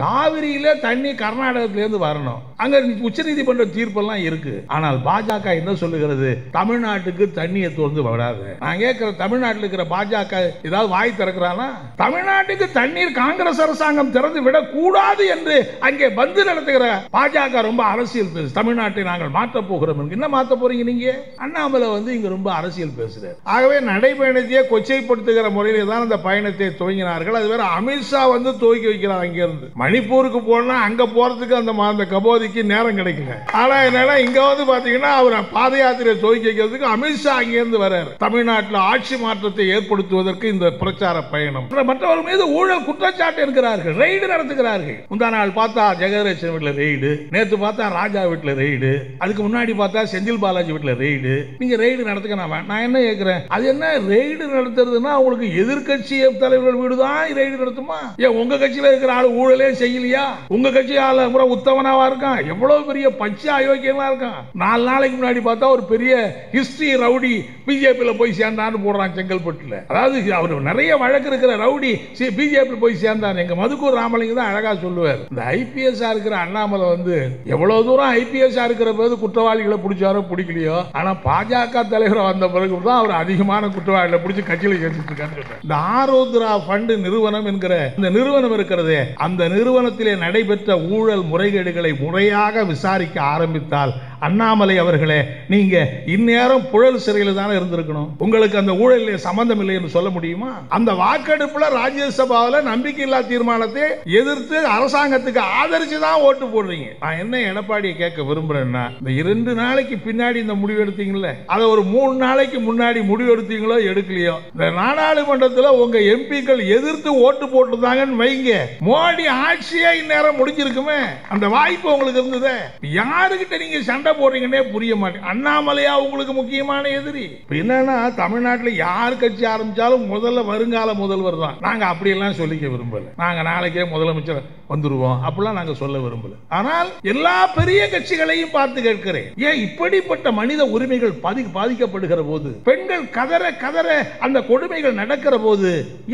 காவிரியில தண்ணி கர்நாடகத்திலேருந்து வரணும். அங்க உச்சநீதிமன்ற தீர்ப்பெல்லாம் இருக்கு. ஆனால் பாஜக என்ன சொல்லுகிறது? தமிழ்நாட்டுக்கு தண்ணியை திறந்து விடாது நான் கேட்கிற தமிழ்நாட்டில் இருக்கிற பாஜக ஏதாவது வாய் திறக்கிறானா? தமிழ்நாட்டுக்கு தண்ணீர் காங்கிரஸ் அரசாங்கம் திறந்து விடக்கூடாது என்று அங்கே பந்து நடத்துகிற பாஜக ரொம்ப அரசியல் பேசு. தமிழ்நாட்டை நாங்கள் மாற்ற போகிறோம் என்ன மாற்ற போறீங்க நீங்க? அண்ணாமலை வந்து இங்க ரொம்ப அரசியல் பேசுறாரு. ஆகவே நடைபயணத்தையே கொச்சைப்படுத்துகிற முறையிலே தான் அந்த பயணத்தை துவங்கினார்கள். அது வேற அமித்ஷா வந்து துவக்கி வைக்கிறார் அங்கிருந்து. மணிப்பூருக்கு போனா அங்க போறதுக்கு அந்த மா- அந்த கபோதிக்கு நேரம் கிடைக்கல. ஆனா என்னன்னா இங்க வந்து பாத்தீங்கன்னா அவர் பாத யாத்திரை துவக்கி வைக்கிறதுக்கு அமித்ஷா அங்கேருந்து வர்றாரு. தமிழ்நாட்டில் ஆட்சி மாற்றத்தை ஏற்படுத்துவதற்கு இந்த பிரச்சார பயணம். மற்றவர்கள் மீது ஊழல் குற்றச்சாட்டு இருக்கிறார்கள் ரெய்டு நடத்துகிறார்கள். முந்தா நாள் பார்த்தா ஜெகதேசன் வீட்டில் ரெய்டு நேத்து பார்த்தா ராஜா வீட்டில் ரெய்டு அதுக்கு முன்னாடி பார்த்தா செந்தில் பாலாஜி வீட்டில் ரெய்டு நீங்க ரெய்டு நடத்துக்க நான் நான் என்ன கேட்கிறேன் அது என்ன ரெய்டு நடத்துறதுன்னா உங்களுக்கு எதிர்க்கட்சி தலைவர்கள் வீடு தான் ரெய்டு நடத்துமா? ஏன் உங்க கட்சியில் இருக்கிற ஆள் ஊழலே செய்யலையா? உங்க கட்சி ஆளு கூட உத்தமனாவா இருக்கான்? எவ்வளவு பெரிய பச்சை அயோக்கியமா இருக்கான்? நாலு நாளைக்கு முன்னாடி பார்த்தா ஒரு பெரிய ஹிஸ்டரி ரவுடி பிஜேபியில் போய் சேர்ந்தான்னு போடுறான் செங்கல்பட்டுல. அதாவது அவர் நிறைய வழக்கு இருக்கிற ரவுடி பிஜேபி போய் சேர்ந்தார். எங்க மதுக்கூர் ராமலிங்கம் தான் அழகா சொல்லுவார். இந்த ஐபிஎஸ் இருக்கிற அண்ணாமலை வந்து எவ்வளவு தூரம் ஐபிஎஸ் இருக்கிற போது குற்றவாளிகளை பிடிச்சாரோ பிடிக்கலையோ? ஆனா பாஜக தலைவர் வந்த பிறகு தான் அவர் அதிகமான குற்றவாளிகளை பிடிச்சி கட்சியில் சேர்த்துட்டு இருக்காரு இந்த ஆரோத்ரா ஃபண்ட் நிறுவனம் என்கிற இந்த நிறுவனம் இருக்கிறதே அந்த நிறுவனத்திலே நடைபெற்ற ஊழல் முறைகேடுகளை முறையாக விசாரிக்க ஆரம்பித்தால் அண்ணாமலை அவர்களே நீங்க இந்நேரம் புழல் சிறையில் தானே இருந்திருக்கணும்? உங்களுக்கு அந்த ஊழலில் சம்பந்தம் இல்லை என்று சொல்ல முடியுமா? அந்த வாக்கெடுப்புல ராஜ்யசபாவில் நம்பிக்கையில்லா தீர்மானத்தை எதிர்த்து அரசாங்கத்துக்கு ஆதரிச்சு தான் ஓட்டு போடுறீங்க. நான் என்ன எடப்பாடியை கேட்க விரும்புறேன்னா இந்த இரண்டு நாளைக்கு பின்னாடி இந்த முடிவு எடுத்தீங்கல்ல அதை ஒரு மூணு நாளைக்கு முன்னாடி முடிவு எடுத்தீங்களோ எடுக்கலையோ இந்த நாடாளுமன்றத்தில் உங்க எம்பிக்கள் எதிர்த்து ஓட்டு போட்டுருந்தாங்கன்னு வைங்க. மோடி ஆட்சியே இந்நேரம் முடிஞ்சிருக்குமே. அந்த வாய்ப்பு உங்களுக்கு இருந்ததே. யாருக்கிட்ட நீங்க சண்டை போடுறீங்கன்னே புரிய மாட்டேன் அண்ணாமலையா உங்களுக்கு முக்கியமான எதிரி? என்னன்னா தமிழ்நாட்டில் யார் கட்சி ஆரம்பிச்சாலும் முதல்ல வருங்கால முதல்வர் தான். நாங்கள் அப்படியெல்லாம் சொல்லிக்க விரும்பல. நாங்கள் நாளைக்கே முதலமைச்சர் வந்துருவோம். அப்படிலாம் நாங்கள் சொல்ல விரும்பல. ஆனால் எல்லா பெரிய கட்சிகளையும் பார்த்து கேட்கிறேன். ஏன் இப்படிப்பட்ட மனித உரிமைகள் பாதி பாதிக்கப்படுகிற போது பெண்கள் கதற கதற அந்த கொடுமைகள் நடக்கிற போது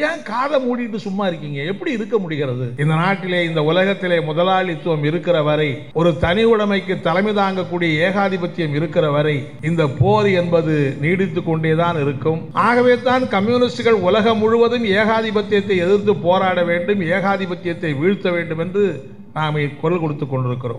ஏன் காதை மூடிட்டு சும்மா இருக்கீங்க? எப்படி இருக்க முடிகிறது? இந்த நாட்டிலே இந்த உலகத்திலே முதலாளித்துவம் இருக்கிற வரை ஒரு தனி உடைமைக்கு தலைமை தாங்கக்கூடிய ஏகாதிபத்தியம் இருக்கிற வரை இந்த போர் என்பது நீடித்து கொண்டேதான் இருக்கும். ஆகவே தான் கம்யூனிஸ்டுகள் உலகம் முழுவதும் ஏகாதிபத்தியத்தை எதிர்த்து போராட வேண்டும் ஏகாதிபத்தியத்தை வீழ்த்த வேண்டும் என்று நாம் குரல் கொடுத்துக் கொண்டிருக்கிறோம்.